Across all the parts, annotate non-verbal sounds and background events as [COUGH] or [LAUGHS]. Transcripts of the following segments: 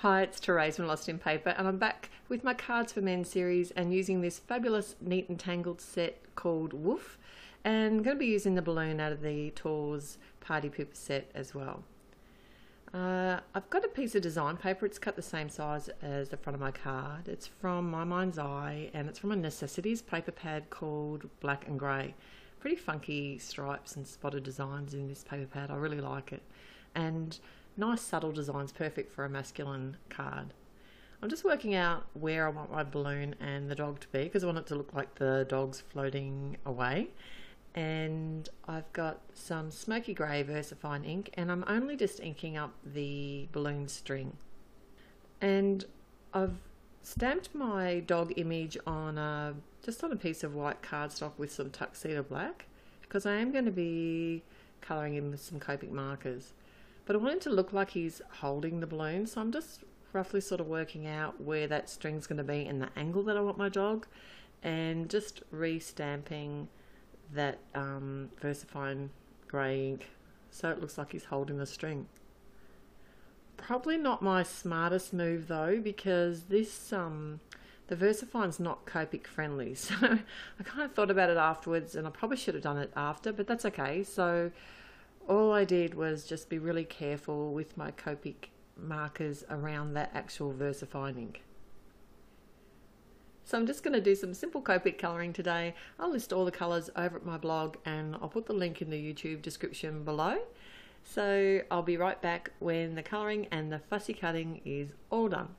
Hi, it's Therese from Lost in Paper, and I'm back with my Cards for Men series and using this fabulous Neat and Tangled set called Woof, and I'm going to be using the balloon out of the TAWS Party Pooper set as well. Uh, I've got a piece of design paper, it's cut the same size as the front of my card. It's from My Mind's Eye and it's from a Necessities paper pad called Black and Grey. Pretty funky stripes and spotted designs in this paper pad, I really like it. And nice subtle designs, perfect for a masculine card. I'm just working out where I want my balloon and the dog to be because I want it to look like the dog's floating away. And I've got some smoky grey VersaFine ink and I'm only just inking up the balloon string. And I've stamped my dog image on a just on a piece of white cardstock with some tuxedo black because I am going to be colouring in with some Copic markers but I want him to look like he's holding the balloon so I'm just roughly sort of working out where that string's going to be and the angle that I want my dog and just re-stamping that um, VersaFine grey ink so it looks like he's holding the string. Probably not my smartest move though because this um, the VersaFine's not Copic friendly [LAUGHS] so I kind of thought about it afterwards and I probably should have done it after but that's okay so all I did was just be really careful with my Copic markers around that actual VersaFine ink. So I'm just going to do some simple Copic colouring today. I'll list all the colours over at my blog and I'll put the link in the YouTube description below. So I'll be right back when the colouring and the fussy cutting is all done.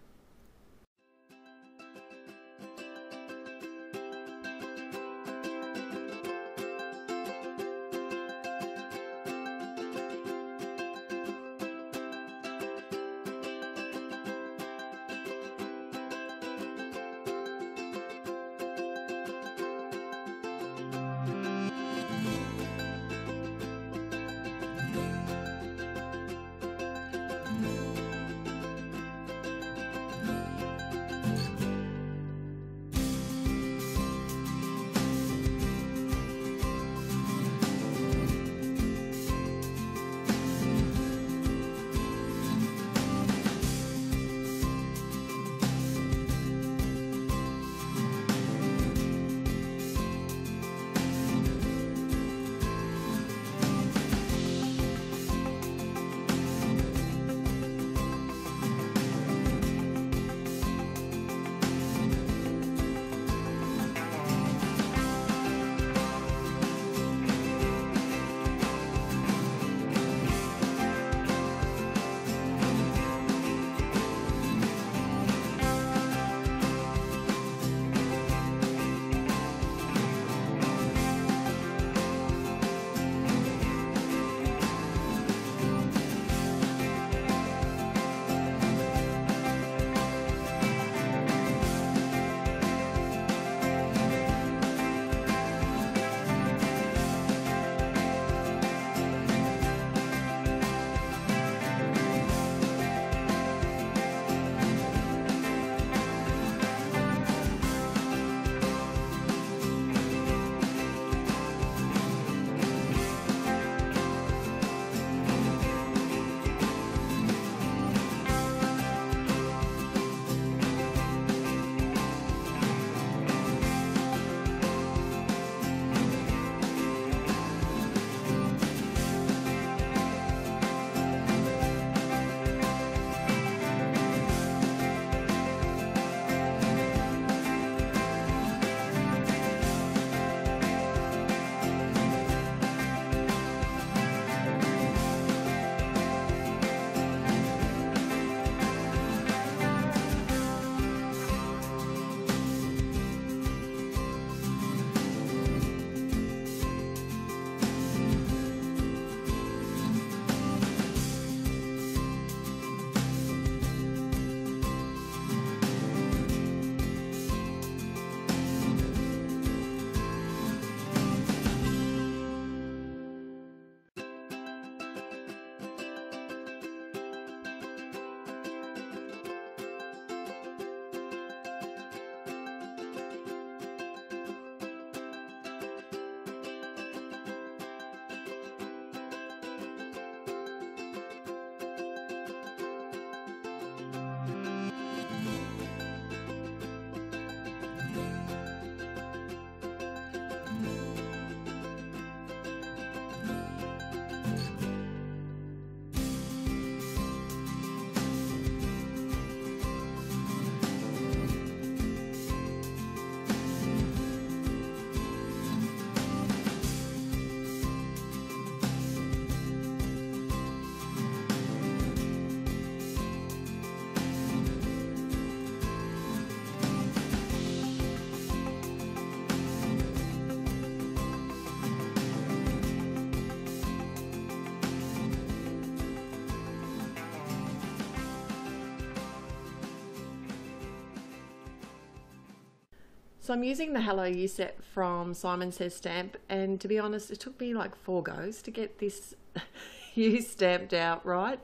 So I'm using the Hello You set from Simon Says Stamp, and to be honest, it took me like four goes to get this [LAUGHS] you stamped out right.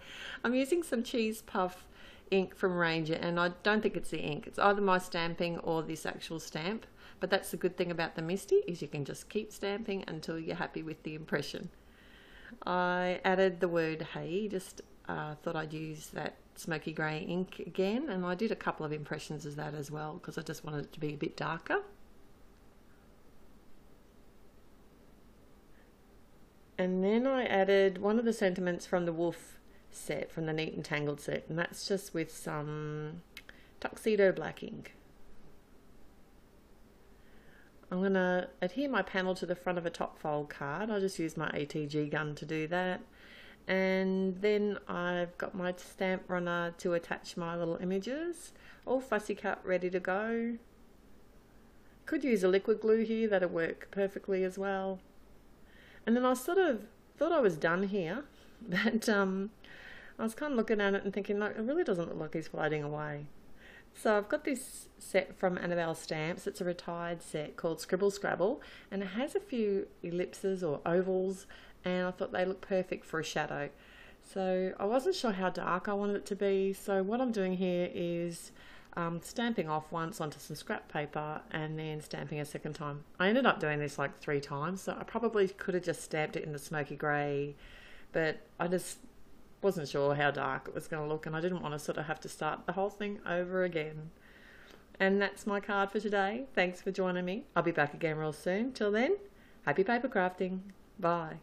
I'm using some cheese puff ink from Ranger, and I don't think it's the ink. It's either my stamping or this actual stamp. But that's the good thing about the MISTI is you can just keep stamping until you're happy with the impression. I added the word hey, just uh, thought I'd use that smoky grey ink again and I did a couple of impressions of that as well because I just wanted it to be a bit darker. And then I added one of the sentiments from the Woof set, from the Neat and Tangled set, and that's just with some Tuxedo Black ink. I'm going to adhere my panel to the front of a top fold card. I'll just use my ATG gun to do that and then I've got my stamp runner to attach my little images. All fussy cut ready to go. Could use a liquid glue here that'll work perfectly as well. And then I sort of thought I was done here [LAUGHS] but um, I was kind of looking at it and thinking like it really doesn't look like he's floating away. So I've got this set from Annabelle Stamps. It's a retired set called Scribble Scrabble and it has a few ellipses or ovals and I thought they looked perfect for a shadow. So I wasn't sure how dark I wanted it to be. So what I'm doing here is um, stamping off once onto some scrap paper and then stamping a second time. I ended up doing this like three times, so I probably could have just stamped it in the smoky grey, but I just wasn't sure how dark it was going to look and I didn't want to sort of have to start the whole thing over again. And that's my card for today. Thanks for joining me. I'll be back again real soon. Till then, happy paper crafting. Bye.